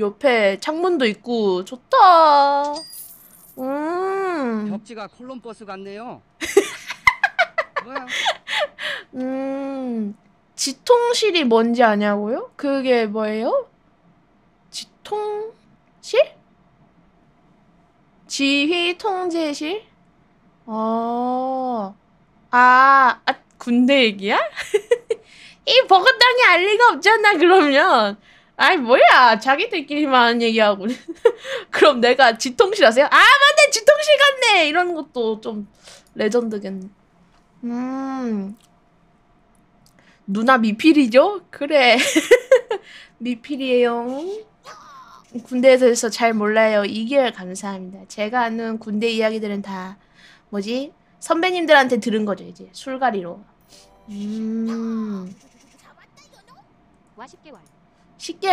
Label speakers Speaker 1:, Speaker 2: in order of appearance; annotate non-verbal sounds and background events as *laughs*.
Speaker 1: 옆에 창문도 있고 좋다. 음,
Speaker 2: 벽지가 콜럼버스 같네요. *laughs* 뭐야?
Speaker 1: 음, 지통실이 뭔지 아냐고요? 그게 뭐예요? 지통실? 지휘 통제실? 어, 아, 아 군대 얘기야? *laughs* 이 버거땅이 알 리가 없잖아, 그러면. 아이, 뭐야. 자기들끼리만 얘기하고. *laughs* 그럼 내가 지통실 하세요? 아, 맞네! 지통실 같네! 이런 것도 좀 레전드겠네. 음. 누나 미필이죠? 그래. *laughs* 미필이에요. 군대에 대해서 잘 몰라요. 2개월 감사합니다. 제가 아는 군대 이야기들은 다 뭐지? 선배님들한테 들은 거죠, 이제. 술가리로. 음. Sikem.